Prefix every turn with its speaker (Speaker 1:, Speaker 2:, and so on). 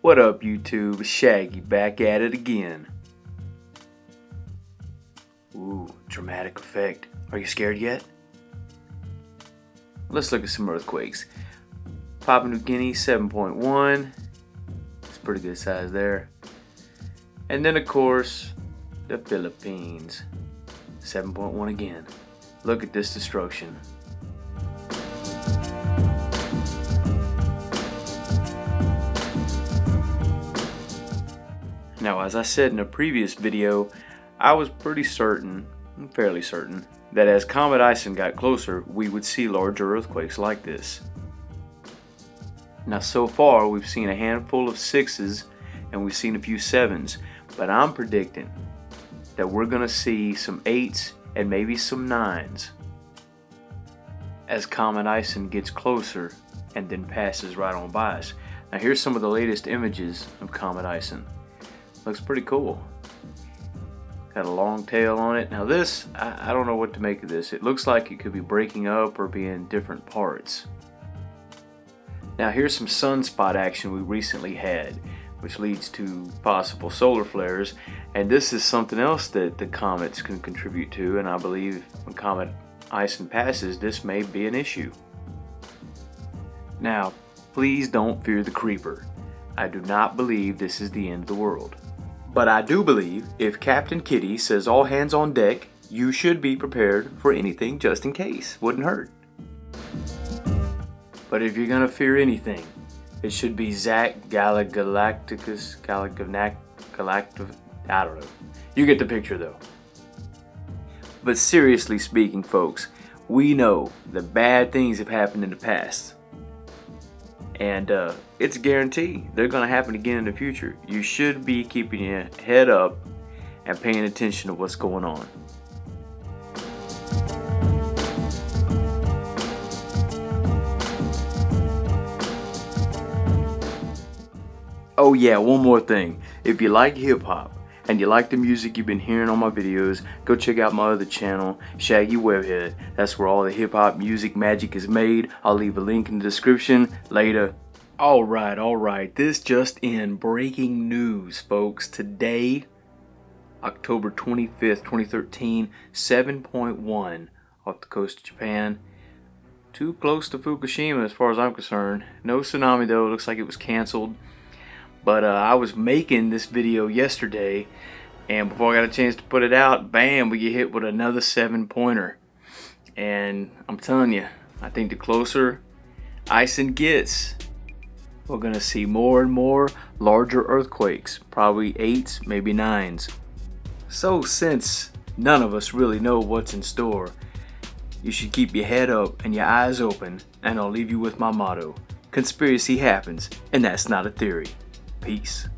Speaker 1: What up YouTube? Shaggy back at it again. Ooh, dramatic effect. Are you scared yet? Let's look at some earthquakes. Papua New Guinea 7.1. It's pretty good size there. And then of course, the Philippines. 7.1 again. Look at this destruction. Now, as I said in a previous video, I was pretty certain, fairly certain, that as Comet Ison got closer, we would see larger earthquakes like this. Now, so far, we've seen a handful of sixes and we've seen a few sevens, but I'm predicting that we're going to see some eights and maybe some nines as Comet Ison gets closer and then passes right on by us. Now, here's some of the latest images of Comet Ison. Looks pretty cool. Got a long tail on it. Now this, I, I, don't know what to make of this. It looks like it could be breaking up or be in different parts. Now here's some sunspot action we recently had, which leads to possible solar flares. And this is something else that the comets can contribute to. And I believe when Comet Ison passes, this may be an issue. Now, please don't fear the creeper. I do not believe this is the end of the world. But I do believe if Captain Kitty says all hands on deck, you should be prepared for anything just in case. Wouldn't hurt. But if you're gonna fear anything, it should be Zach Galacticus Galactic Galactic I don't know. You get the picture though. But seriously speaking, folks, we know that bad things have happened in the past and uh, it's a guarantee they're going to happen again in the future. You should be keeping your head up and paying attention to what's going on. Oh yeah, one more thing. If you like hip hop and you like the music you've been hearing on my videos, go check out my other channel, Shaggy Webhead. That's where all the hip hop music magic is made. I'll leave a link in the description. Later. Alright, alright. This just in. Breaking news, folks. Today, October 25th, 2013, 7.1 off the coast of Japan. Too close to Fukushima as far as I'm concerned. No tsunami though. It looks like it was canceled. But uh, I was making this video yesterday, and before I got a chance to put it out, bam, we get hit with another seven pointer. And I'm telling you, I think the closer Ison gets, we're to see more and more larger earthquakes, probably eights, maybe nines. So since none of us really know what's in store, you should keep your head up and your eyes open, and I'll leave you with my motto. Conspiracy happens, and that's not a theory. Peace.